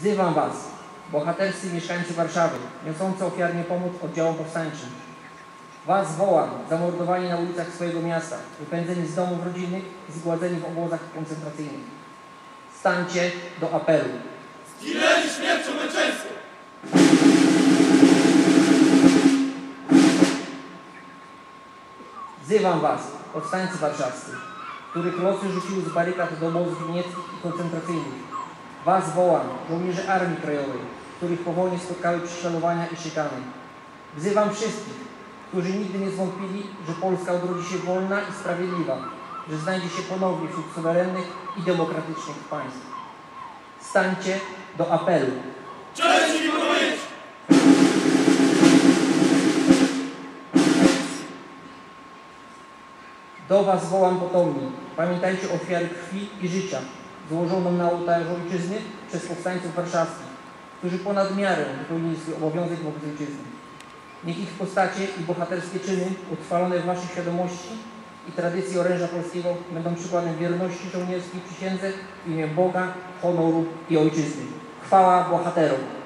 Wzywam Was, bohaterscy mieszkańcy Warszawy, niosący ofiarnie pomoc oddziałom powstańczym. Was wołam, zamordowani na ulicach swojego miasta, wypędzeni z domów rodzinnych, zgładzeni w obozach koncentracyjnych. Stańcie do apelu. Zginęli śmiercią męczeńską! Wzywam Was, powstańcy warszawscy, których losy rzuciły z barykad do obozów niemieckich i koncentracyjnych. Was wołam, żołnierzy Armii Krajowej, których po wojnie spotkały prześladowania i szykany. Wzywam wszystkich, którzy nigdy nie zwątpili, że Polska odrodzi się wolna i sprawiedliwa, że znajdzie się ponownie wśród suwerennych i demokratycznych państw. Stańcie do apelu. Cześć i pamięć! Do Was wołam potomni. Pamiętajcie ofiary krwi i życia złożoną na ołtarzu ojczyzny przez powstańców warszawskich, którzy ponad miarę wypełnili swój obowiązek wobec ojczyzny. Niech ich postacie i bohaterskie czyny utrwalone w Waszej świadomości i tradycji oręża polskiego będą przykładem wierności żołnierskiej przysiędze w imię Boga, honoru i ojczyzny. Chwała bohaterom!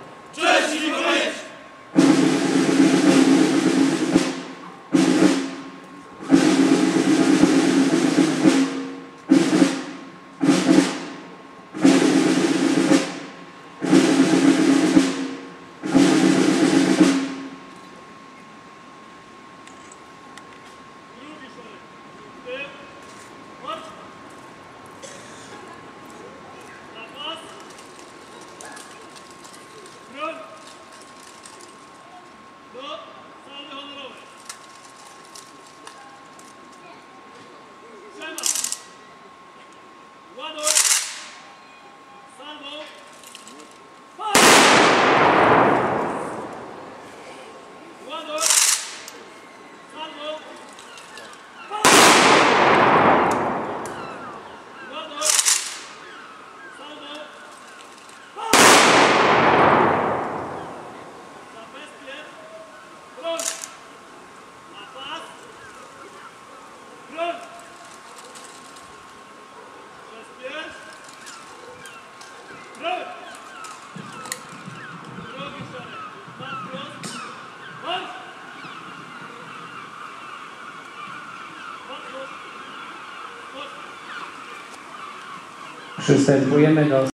Przystępujemy do